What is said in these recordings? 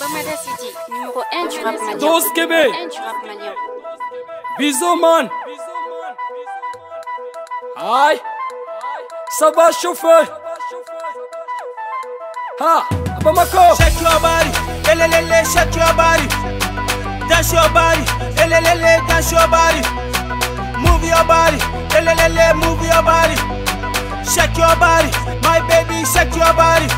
Bamada City, numéro 1 du rap malien. Dose Kébé. 1 du rap malien. Vizo Man. Aïe. Ça va chauffer. Ha. Bamako. Shake your body, elelele, your body. Your body, elelele, your body. Move your body, elelele, move your body. Shake your body, my baby, shake your body.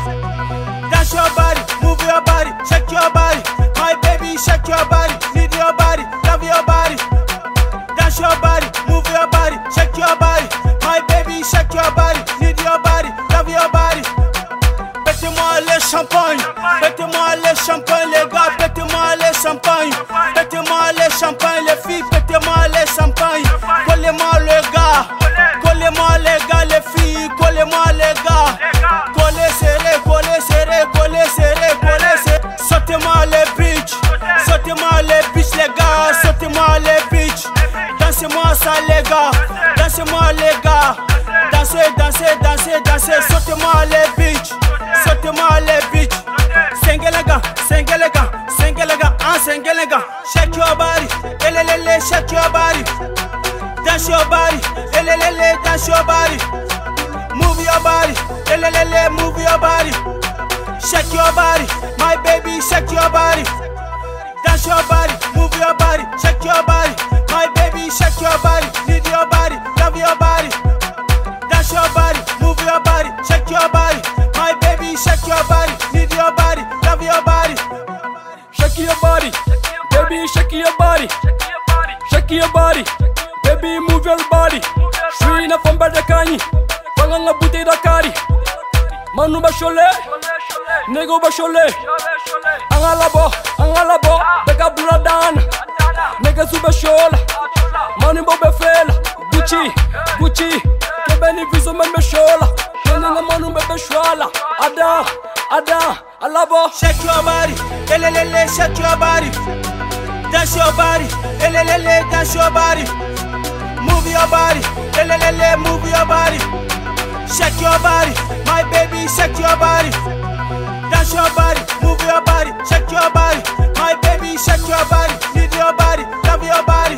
Your body, move your body, shake your body. My baby, shake your body, need your body, love your body. Dance your body, move your body, shake your body. My baby, shake your body, need your body, love your body. Pétez-moi les champagnes, pétez-moi les champagnes, les gars, pétez-moi les champagnes, dansez, dansez, dansez, dansez, sautez-moi les bitches. Sautez-moi les bitches Sengelega, sengelega, sengelega, ah sengelega Shake your body, elelele, shake your body. Dance your body, elelele, dance your body. Move your body, elelele, move your body. Shake your body, my baby, shake your body. Dance your body, move your body, shake your body My baby, shake your body, need your body, love your body Shake your body. Baby, shake your body. Shake your body. Baby, move your body. Suis na famba da kanyi. Fanga nga bouteille da kari. Manu ba chole. Nego ba chole. Anga labo, anga labo. Beka bula dana. Nega suba shola. Manu bo alabo. Shake your body, elelele, shake your body Dance your body, elelele, dance your body Move your body, elelele, move your body Shake your body, my baby, shake your body Dance your body, move your body, shake your body My baby, shake your body, need your body, love your body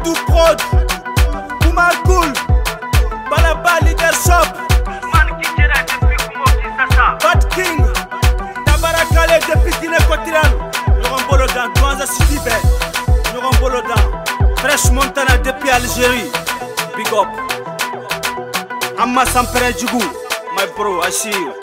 Adu Prod, Oumar Koul, Balaba Leader Shop, Bad King, Tabarakale depuis Guinée Équatoriale, Laurent Bolodan, Douanza City Bell, Laurent Bolodan, Fresh Montana depuis Algérie, Big Up, Amma Sampere Djougou, my bro, I see you.